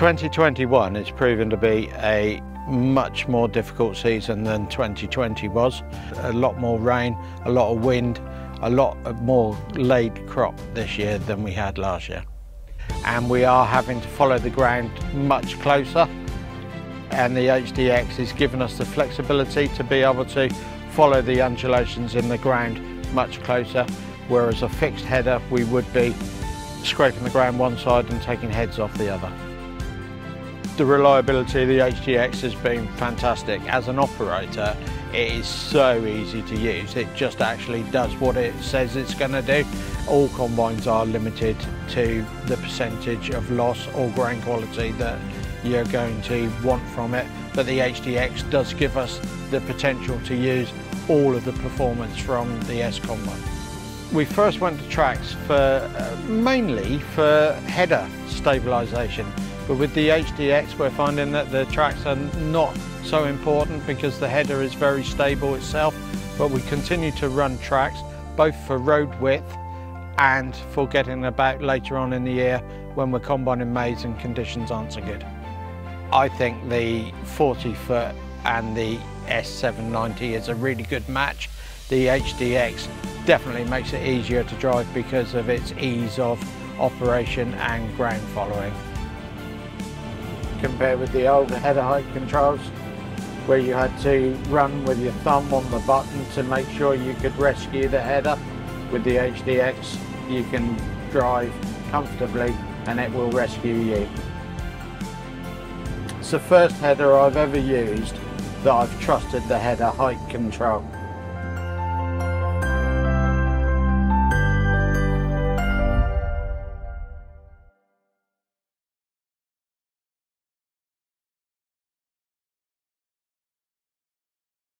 2021 is proven to be a much more difficult season than 2020 was. A lot more rain, a lot of wind, a lot more laid crop this year than we had last year. And we are having to follow the ground much closer and the HDX is giving us the flexibility to be able to follow the undulations in the ground much closer, whereas a fixed header we would be scraping the ground one side and taking heads off the other. The reliability of the HDX has been fantastic. As an operator, it is so easy to use. It just actually does what it says it's going to do. All combines are limited to the percentage of loss or grain quality that you're going to want from it. But the HDX does give us the potential to use all of the performance from the S Combine. We first went to tracks for uh, mainly for header stabilisation, but with the HDX we're finding that the tracks are not so important because the header is very stable itself, but we continue to run tracks both for road width and for getting about later on in the year when we're combining maize and conditions aren't so good. I think the 40 foot and the S790 is a really good match. The HDX definitely makes it easier to drive because of its ease of operation and ground following. Compared with the old header height controls, where you had to run with your thumb on the button to make sure you could rescue the header. With the HDX, you can drive comfortably and it will rescue you. It's the first header I've ever used that I've trusted the header height control.